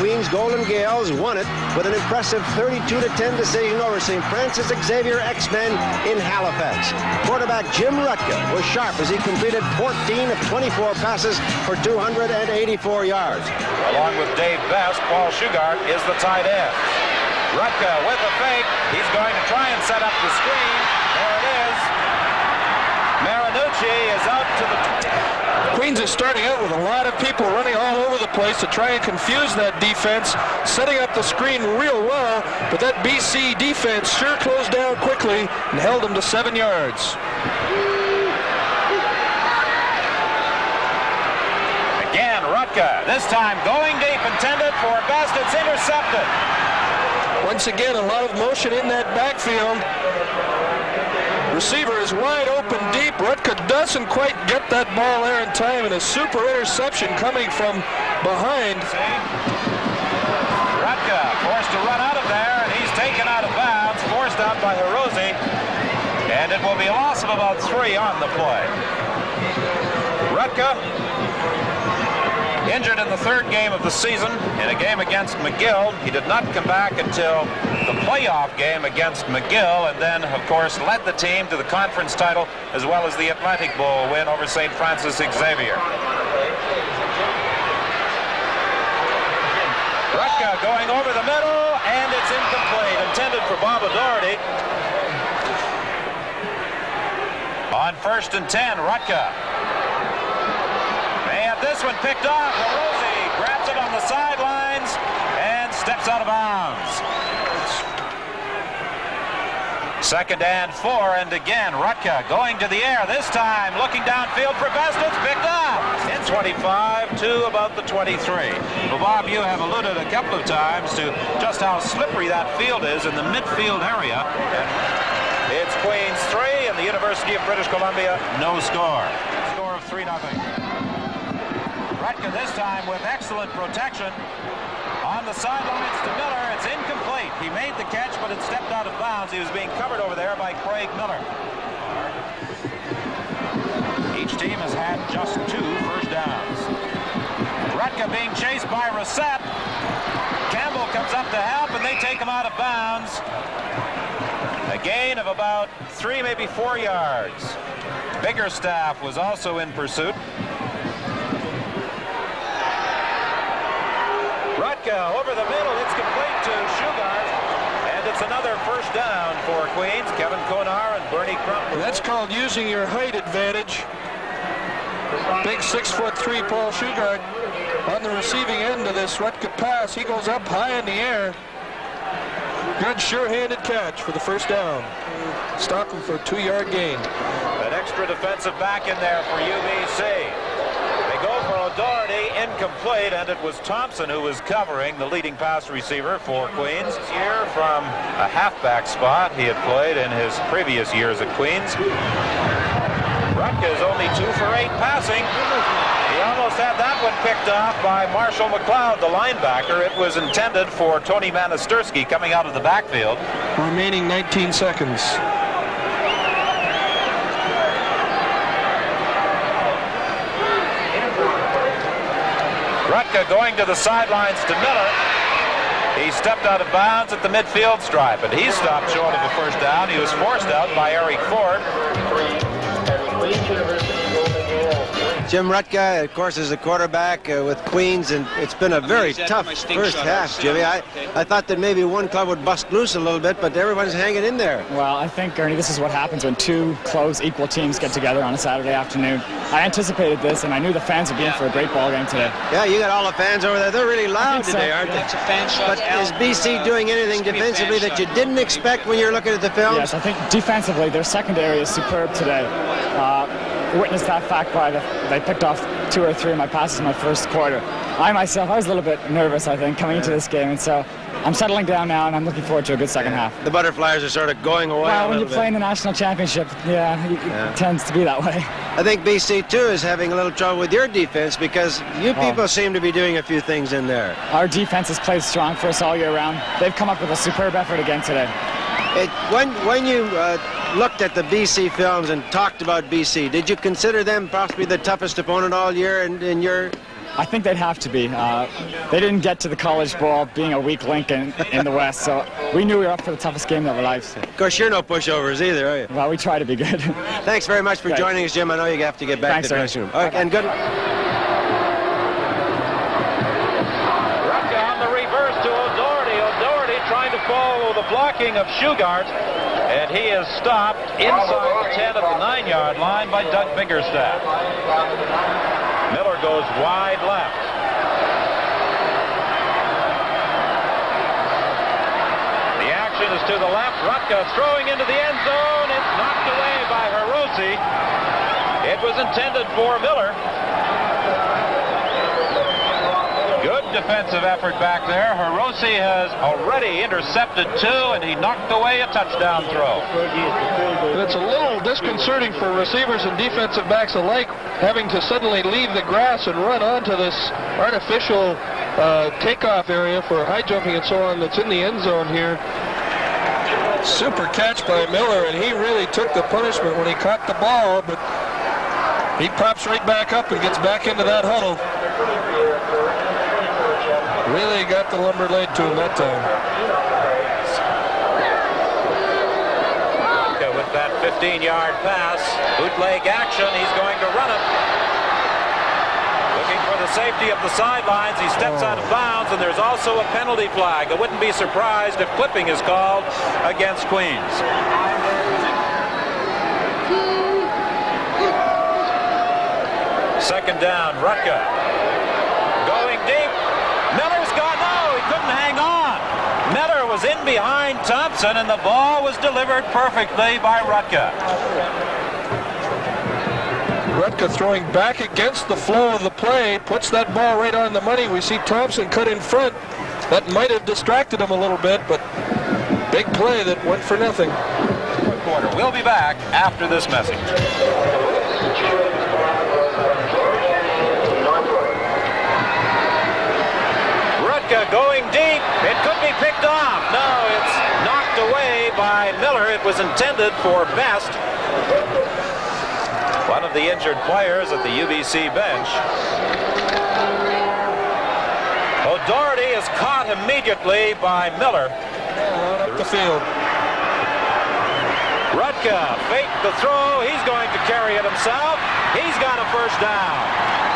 Atlantic Bowl, Queens Golden Gaels won it with an impressive 32 to 10 decision over St. Francis Xavier X-Men in Halifax. Quarterback Jim Rutka was sharp as he completed 14 of 24 passes for 284 yards. Along with Dave Best, Paul Shugart is the tight end. Rutka with a fake. He's going to try and set up the screen. There it is. Marinucci is out to the Queens is starting out with a lot of people running all over the place to try and confuse that defense, setting up the screen real well, but that BC defense sure closed down quickly and held them to seven yards. Again, Rutka, this time going deep, intended for Best. It's intercepted. Once again, a lot of motion in that backfield. Receiver is wide open deep. Rutka doesn't quite get that ball there in time, and a super interception coming from behind. Rutka forced to run out of there, and he's taken out of bounds, forced out by Hirose, and it will be a loss of about three on the play. Rutka injured in the third game of the season in a game against McGill. He did not come back until the playoff game against McGill and then, of course, led the team to the conference title as well as the Atlantic Bowl win over St. Francis Xavier. Going over the middle, and it's incomplete. Intended for Bob O'Doherty. On first and 10, Rutka They have this one picked off. Rosie grabs it on the sidelines and steps out of bounds. Second and four, and again, Rutka going to the air. This time, looking downfield for Best. It's picked up. In 25 to about the 23. Well, Bob, you have alluded a couple of times to just how slippery that field is in the midfield area. It's Queens 3 and the University of British Columbia, no score. Score of 3 nothing. Rutka this time with excellent protection. On the sidelines to Miller, it's incomplete. He made the catch, but it stepped out of bounds. He was being covered over there by Craig Miller. Each team has had just two first downs. Rutka being chased by Reset. Campbell comes up to help, and they take him out of bounds. A gain of about three, maybe four yards. Biggerstaff was also in pursuit. Rutka over the middle. It's complete to Shugart. And it's another first down for Queens. Kevin Konar and Bernie Crump. That's called using your height advantage. Big six foot three Paul Shugart on the receiving end of this Rutka pass. He goes up high in the air. Good sure-handed catch for the first down. Him for a two-yard gain. An extra defensive back in there for UBC. They go for O'Doherty incomplete, and it was Thompson who was covering the leading pass receiver for Queens. Here from a halfback spot he had played in his previous years at Queens. Is only two for eight passing. He almost had that one picked off by Marshall McLeod, the linebacker. It was intended for Tony Manisterski coming out of the backfield. Remaining 19 seconds. Rutka going to the sidelines to Miller. He stepped out of bounds at the midfield stripe, and he stopped short of a first down. He was forced out by Eric Ford. Jim Rutka, of course, is a quarterback uh, with Queens, and it's been a very tough first half, Jimmy. I, I thought that maybe one club would bust loose a little bit, but everyone's hanging in there. Well, I think, Ernie, this is what happens when two close, equal teams get together on a Saturday afternoon. I anticipated this, and I knew the fans would be in for a great ball game today. Yeah, you got all the fans over there. They're really loud so. today, aren't Yeah. they? a fan shot. But is BC doing anything defensively that you didn't expect when you're looking at the film? Yes, I think defensively, their secondary is superb today. Uh, witnessed that fact by the, they picked off two or three of my passes in my first quarter. I myself, I was a little bit nervous, I think, coming into this game, and so I'm settling down now, and I'm looking forward to a good second half. The butterflies are sort of going away. Well, when you little play bit. in the national championship, yeah, it, Yeah. tends to be that way. I think BC too is having a little trouble with your defense because you Oh. people seem to be doing a few things in there. Our defense has played strong for us all year round. They've come up with a superb effort again today. It, when when you uh, looked at the BC films and talked about BC, did you consider them possibly the toughest opponent all year in, in your I think they'd have to be. Uh, they didn't get to the College Bowl being a weak link in, in the West, so we knew we were up for the toughest game of our lives. Of course, you're no pushovers either, are you? Well, we try to be good. Thanks very much for Great. joining us, Jim. I know you have to get back Thanks, to the sir. dressing room. All right, and good. Rutka on the reverse to O'Doherty. O'Doherty trying to follow the blocking of Shugart. And he is stopped inside the 10 at the 9-yard line by Doug Biggerstaff. Miller goes wide left. The action is to the left. Rutka throwing into the end zone. It's knocked away by Hiroshi. It was intended for Miller. Defensive effort back there. Hiroshi has already intercepted two, and he knocked away a touchdown throw. It's a little disconcerting for receivers and defensive backs alike having to suddenly leave the grass and run onto this artificial uh, takeoff area for high jumping and so on that's in the end zone here. Super catch by Miller, and he really took the punishment when he caught the ball, but he pops right back up and gets back into that huddle. Really got the lumber laid to him that time. With that 15-yard pass, bootleg action, he's going to run it. Looking for the safety of the sidelines. He steps out of oh. bounds, and there's also a penalty flag. I wouldn't be surprised if clipping is called against Queens. Second down, Rutka. Going deep. Miller's gone. No, he couldn't hang on. Miller was in behind Thompson, and the ball was delivered perfectly by Rutka. Rutka throwing back against the flow of the play, puts that ball right on the money. We see Thompson cut in front. That might have distracted him a little bit, but big play that went for nothing. quarter. We'll be back after this message. Going deep. It could be picked off. No, it's knocked away by Miller. It was intended for Best. One of the injured players at the UBC bench. Oh, O'Doherty is caught immediately by Miller. Up the field. Rutka faked the throw. He's going to carry it himself. He's got a first down.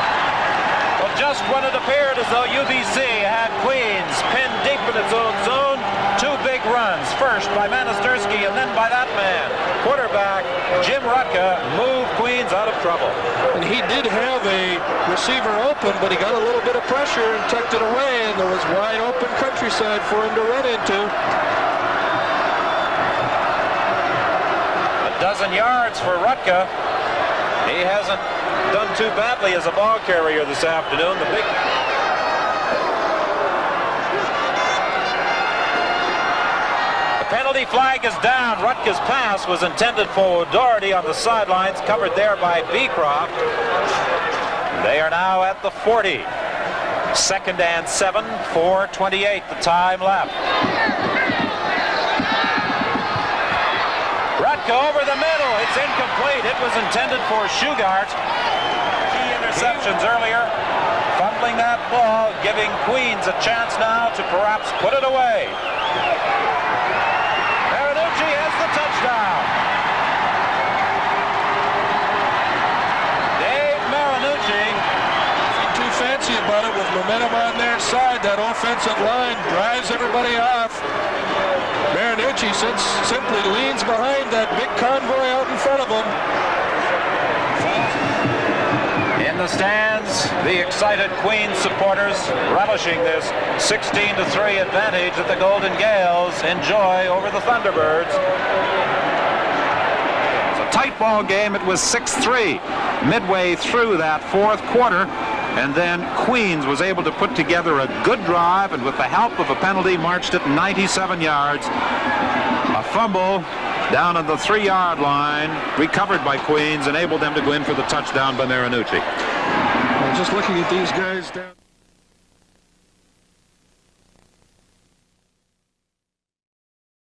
Well, just when it appeared as though UBC had Queens pinned deep in its own zone, two big runs. First by Manisterski and then by that man. Quarterback Jim Rutka moved Queens out of trouble. And he did have a receiver open, but he got a little bit of pressure and tucked it away, and there was wide open countryside for him to run into. A dozen yards for Rutka. He hasn't done too badly as a ball carrier this afternoon. The big The penalty flag is down. Rutka's pass was intended for Doherty on the sidelines, covered there by Beecroft. They are now at the 40. Second and seven, 428, the time left. Rutka over the middle. It's incomplete. It was intended for Shugart. Interceptions earlier. Fumbling that ball, giving Queens a chance now to perhaps put it away. Marinucci has the touchdown. Dave Marinucci too fancy about it with momentum on their side. That offensive line drives everybody off. Marinucci simply leans behind that big convoy out in front of him. In the stands, the excited Queens supporters relishing this 16 to 3 advantage that the Golden Gaels enjoy over the Thunderbirds. It's a tight ball game. It was 6-3 midway through that fourth quarter. And then Queens was able to put together a good drive and with the help of a penalty marched it 97 yards. A fumble down on the three-yard line, recovered by Queens, enabled them to go in for the touchdown by Marinucci. Just looking at these guys down.